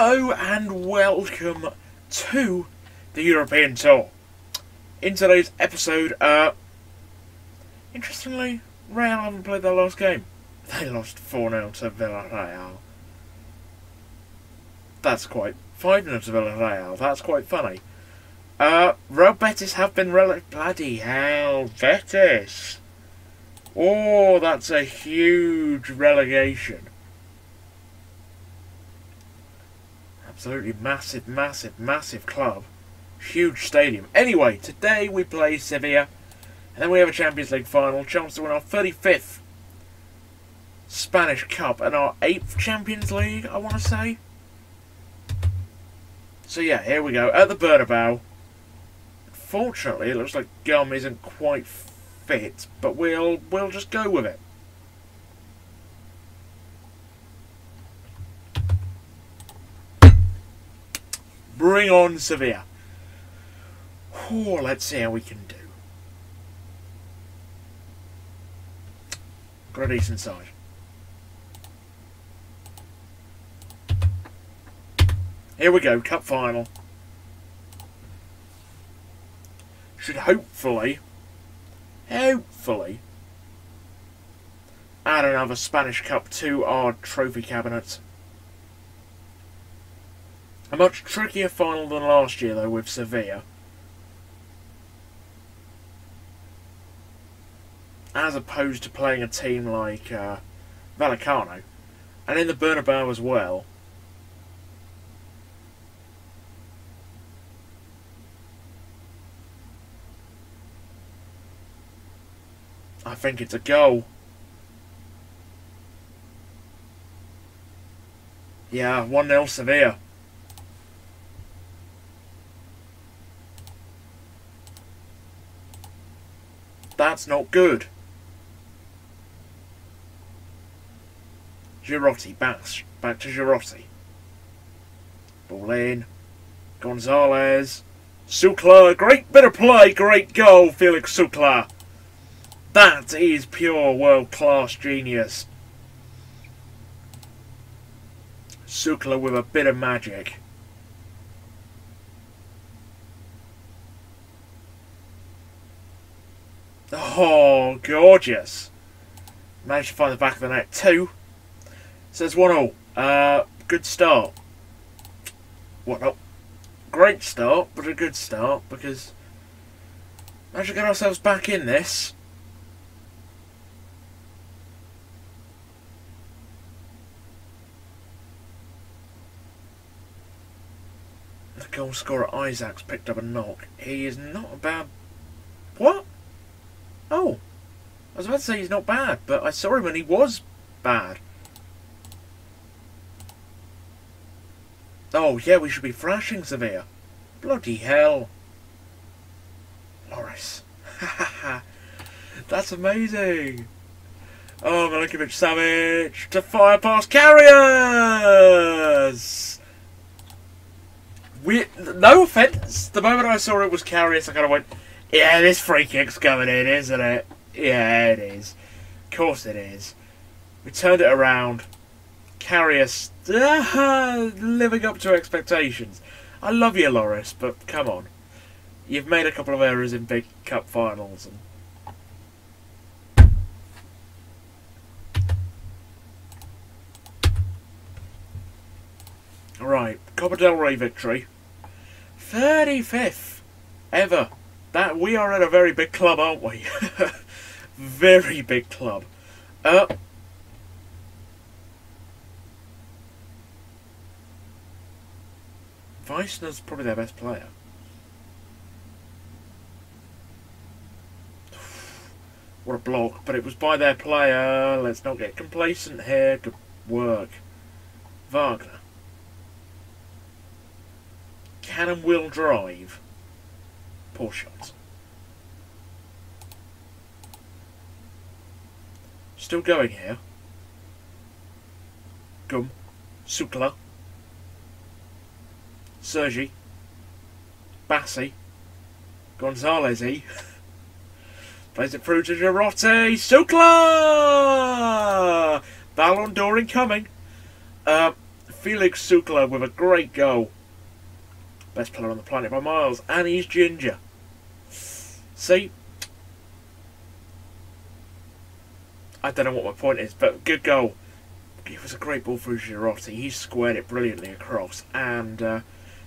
Hello and welcome to the European Tour. In today's episode, uh, interestingly, Real haven't played their last game. They lost 4 0 to Villarreal. That's quite. 5 0 to Villarreal. That's quite funny. Uh, Real Betis have been rele- Bloody hell, Betis! Oh, that's a huge relegation. Absolutely massive, massive, massive club. Huge stadium. Anyway, today we play Sevilla. And then we have a Champions League final. Chance to win our 35th Spanish Cup and our 8th Champions League, I want to say. So yeah, here we go. At the Bernabeu. Fortunately, it looks like Gum isn't quite fit, but we'll we'll just go with it. Bring on Sevilla. Oh, let's see how we can do. Got a decent side. Here we go, cup final. Should hopefully, hopefully, add another Spanish Cup to our trophy cabinet. A much trickier final than last year, though, with Sevilla. As opposed to playing a team like uh, Vallecano. And in the Bernabeu as well. I think it's a goal. Yeah, 1 0 Sevilla. That's not good. Girotti, back, back to Girotti. Ball in. Gonzalez. Sukla, great bit of play, great goal, Felix Sukla. That is pure world-class genius. Sukla with a bit of magic. Oh, gorgeous. Managed to find the back of the net too. Says 1 0. Uh, good start. What not? Great start, but a good start because managed to get ourselves back in this. The goal scorer Isaacs picked up a knock. He is not a bad. What? Oh, I was about to say he's not bad, but I saw him and he was bad. Oh, yeah, we should be flashing Sevilla. Bloody hell. Loris. That's amazing. Oh, Milinkovic Savic to fire past Karius! We, no offence, the moment I saw it was Karius, I kind of went, yeah, this free kick's going in, isn't it? Yeah, it is. Of course it is. We turned it around. Karius uh, living up to expectations. I love you, Loris, but come on. You've made a couple of errors in big cup finals. And Right, Copa del Rey victory. 35th ever. That we are at a very big club, aren't we? very big club. Uh, Weissner's probably their best player. What a block, but it was by their player. Let's not get complacent here. Good work. Wagner. Cannon will drive. Poor shot. Still going here. Gum. Sukla. Sergi. Bassi. Gonzalez -y. Plays it through to Girotti. Sukla! Ballon d'Or incoming. Uh, Felix Sukla with a great goal. Best player on the planet by miles, and he's ginger. See? I don't know what my point is, but good goal. It was a great ball for Girotti. He squared it brilliantly across. And uh,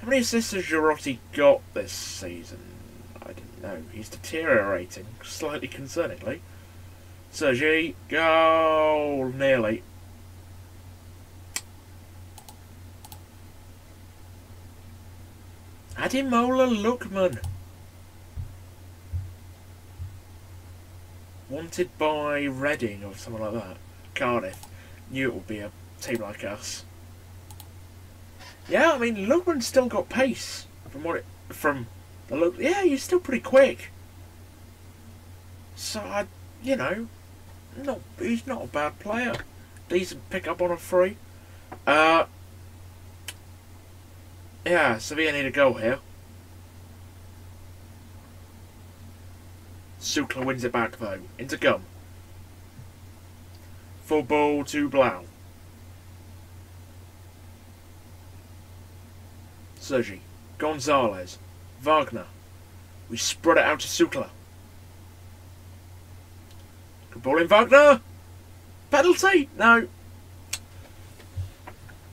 how many assists has Girotti got this season? I don't know. He's deteriorating, slightly concerningly. Sergi, goal, nearly. Ademola Lookman. Wanted by Reading or something like that. Cardiff. Knew it would be a team like us. Yeah, I mean Lookman's still got pace from what it from the look. Yeah, he's still pretty quick. So I, you know, not he's not a bad player. Decent pick up on a free. Uh, yeah, Sevilla need a goal here. Sukla wins it back though. Into Gum. For ball to Blau. Sergi. Gonzalez. Wagner. We spread it out to Sukla. Good ball in Wagner. Penalty? No.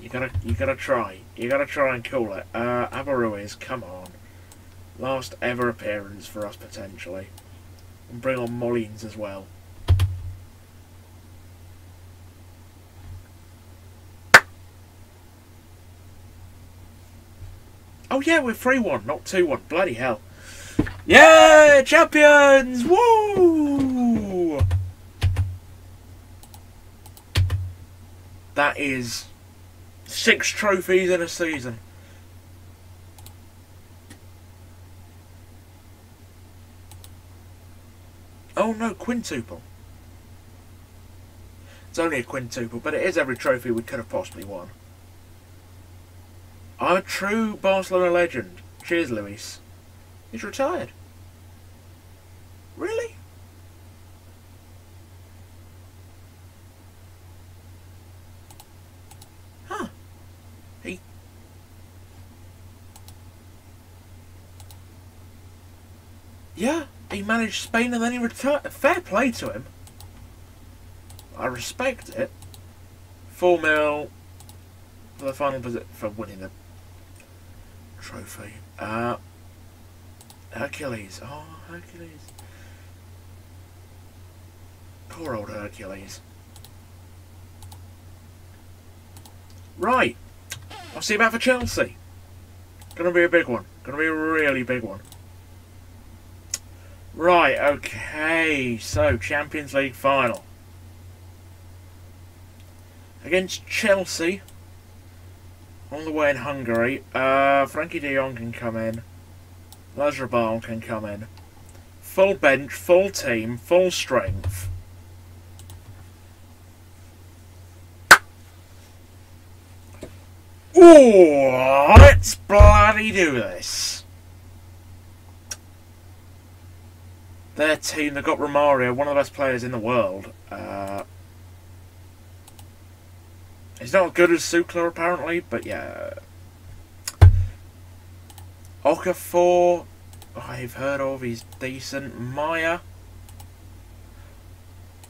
You gotta, you gotta try. You gotta try and call it. Uh, Abel Ruiz, come on. Last ever appearance for us potentially. And bring on Mollins as well. Oh yeah, we're 3-1, not 2-1. Bloody hell. Yeah, champions! Woo! That is six trophies in a season. Oh no, quintuple. It's only a quintuple, but it is every trophy we could have possibly won. I'm a true Barcelona legend. Cheers, Luis. He's retired. Really? Huh. He... Yeah, he managed Spain and then he retired. Fair play to him. I respect it. 4 mil for the final visit for winning the trophy. Uh, Hercules. Oh, Hercules. Poor old Hercules. Right. I'll see about for Chelsea. Gonna be a big one. Gonna be a really big one. Right, okay. So, Champions League final. Against Chelsea on the way in Hungary, uh, Frenkie de Jong can come in. Lazarbal can come in. Full bench, full team, full strength. Ooh, let's bloody do this. Their team, they've got Romario, one of the best players in the world. Uh, He's not as good as Sukla apparently, but yeah. Okafor, I've heard of, he's decent. Maya.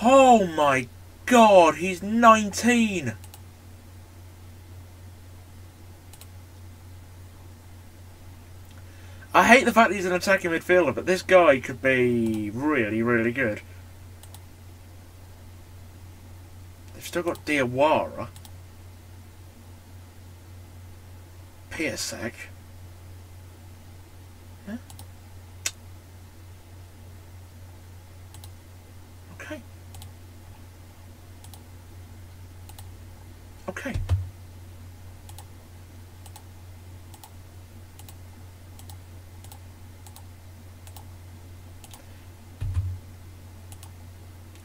Oh my god, he's 19! I hate the fact he's an attacking midfielder, but this guy could be really, really good. They've still got Diawara. Piasek. Okay. Okay.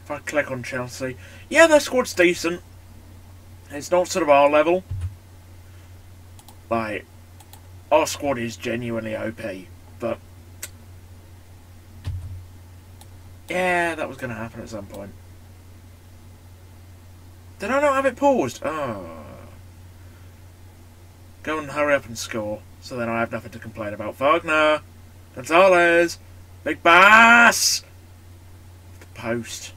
If I click on Chelsea, yeah, their squad's decent. It's not sort of our level. Like, our squad is genuinely OP, but yeah, that was going to happen at some point. Did I not have it paused? Oh. Go and hurry up and score, so then I have nothing to complain about. Wagner, Gonzalez, Big Bass, the post.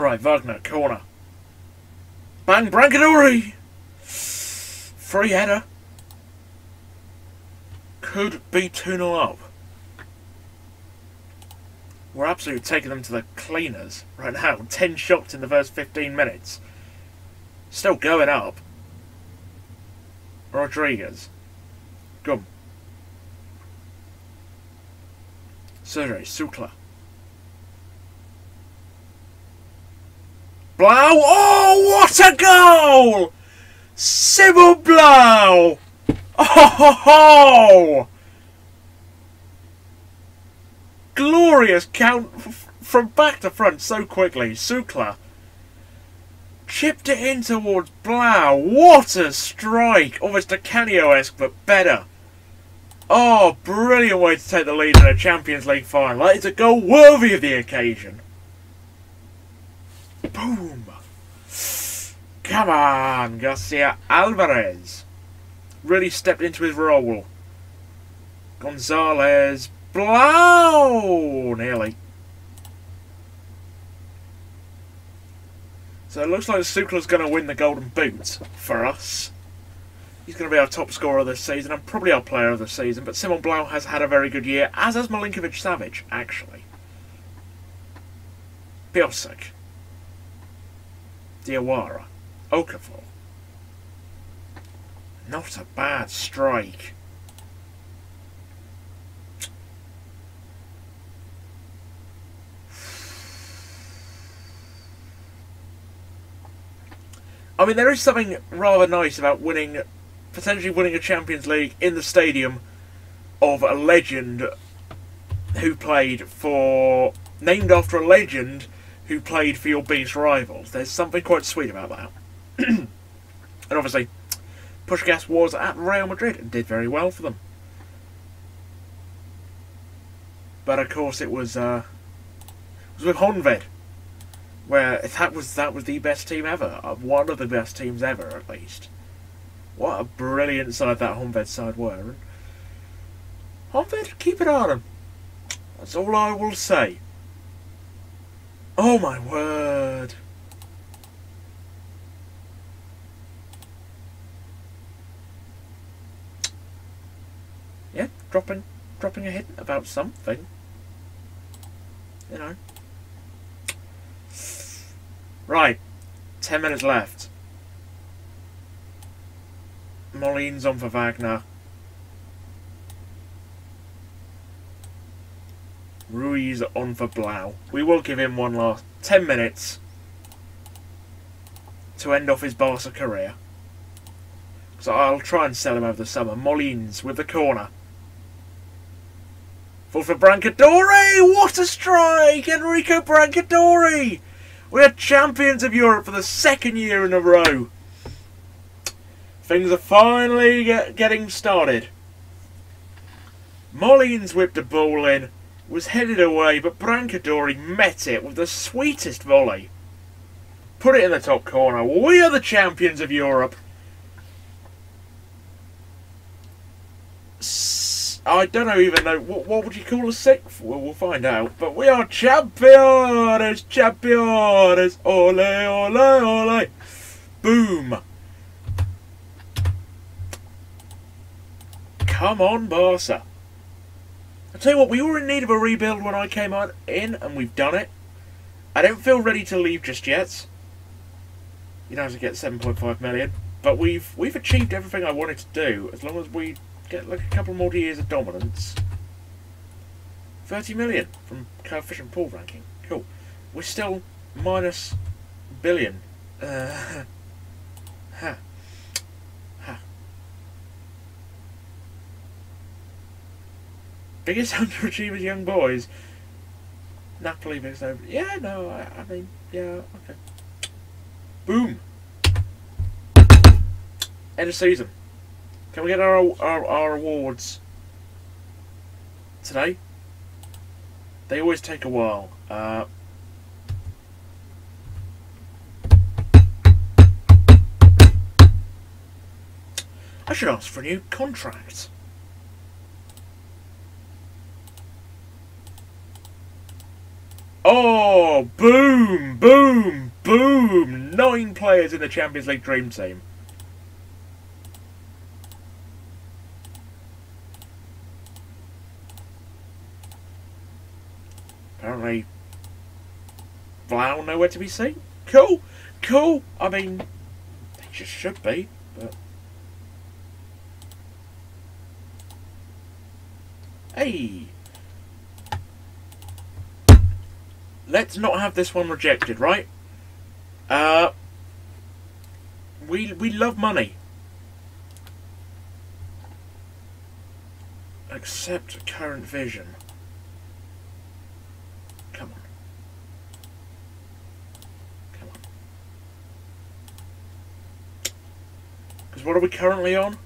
Right, Wagner, corner. Bang, Brancadori! Free header. Could be 2 0 up. We're absolutely taking them to the cleaners right now. 10 shots in the first 15 minutes. Still going up. Rodriguez. Gum. Sergei Sukla. Blau. Oh, what a goal! Sybil Blau! Oh, ho, ho. Glorious count from back to front so quickly. Sukla chipped it in towards Blau. What a strike! Almost a Canio-esque, but better. Oh, brilliant way to take the lead in a Champions League final. That is a goal worthy of the occasion. Boom! Come on, Garcia Alvarez. Really stepped into his role. Gonzalez. Blau! Nearly. So it looks like Sukla's going to win the Golden Boot for us. He's going to be our top scorer this season and probably our player of the season, but Simon Blau has had a very good year, as has Milinkovic Savic, actually. Piosek. Diawara. Okafor. Not a bad strike. I mean, there is something rather nice about winning, potentially winning a Champions League in the stadium of a legend who played for, named after a legend who played for your beast rivals. There's something quite sweet about that. and obviously, Puskas was at Real Madrid and did very well for them. But of course, it was uh, it was with Honved, where that was that was the best team ever, uh, one of the best teams ever, at least. What a brilliant side that Honved side were. Honved, keep it on them. That's all I will say. Oh my word. Yeah, dropping dropping a hint about something. You know. Right. Ten minutes left. Molin's on for Wagner. Ruiz on for Blau. We will give him one last 10 minutes to end off his Barca career. So I'll try and sell him over the summer. Molins with the corner. Full for Brancadori! What a strike! Enrico Brancadori! We are champions of Europe for the second year in a row. Things are finally get, getting started. Molins whipped a ball in was headed away, but Brancadori met it with the sweetest volley. Put it in the top corner. We are the champions of Europe. I don't know even know what, what would you call a sixth. Well, we'll find out. But we are champions, champions. Ole, ole, ole. Boom. Come on, Barca. I tell you what, we were in need of a rebuild when I came on in, and we've done it. I don't feel ready to leave just yet. You know, to get 7.5 million, but we've we've achieved everything I wanted to do. As long as we get like a couple more years of dominance. 30 million from coefficient pool ranking. Cool. We're still minus billion. Uh, ha. Biggest underachievers, young boys. Napoli biggest over. Yeah, no, I, I mean, yeah, okay. Boom. End of season. Can we get our our, our awards today? They always take a while. Uh, I should ask for a new contract. Oh, boom, boom, boom! Nine players in the Champions League Dream Team. Apparently, Blau nowhere to be seen. Cool, cool. I mean, they just should be, but. Hey! Let's not have this one rejected, right? Uh, we we love money. Accept current vision. Come on. Come on. Because what are we currently on?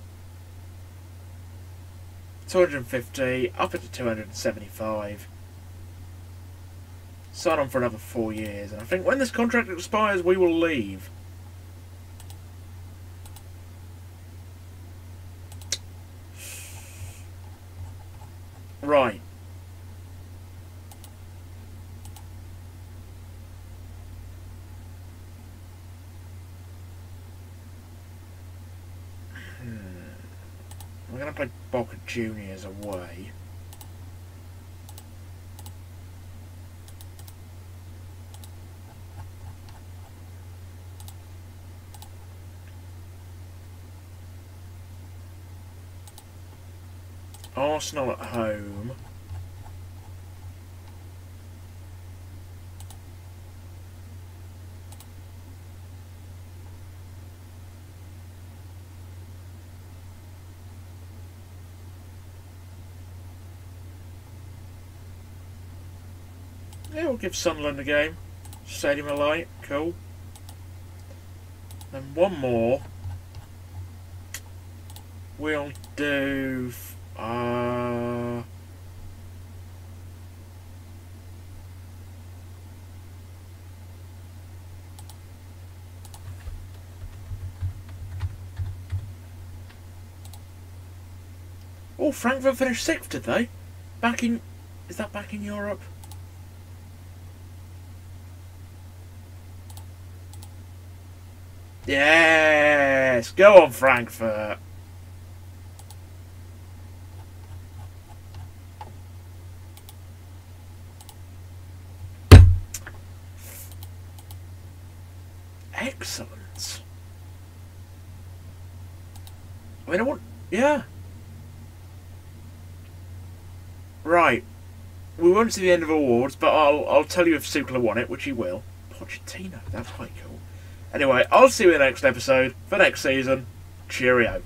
250, up into 275. Sign on for another four years, and I think when this contract expires, we will leave. Right. Hmm. We're going to play Boca Juniors away. Arsenal at home. Yeah, we'll give Sunderland a game. Stadium of Light, cool. Then one more. We'll do uh, oh, Frankfurt finished sixth, did they? Back in... Is that back in Europe? Yes! Go on, Frankfurt! Excellent. I mean, I want... Yeah. Right. We won't see the end of awards, but I'll I'll tell you if Sukla won it, which he will. Pochettino, that's quite cool. Anyway, I'll see you in the next episode for next season. Cheerio.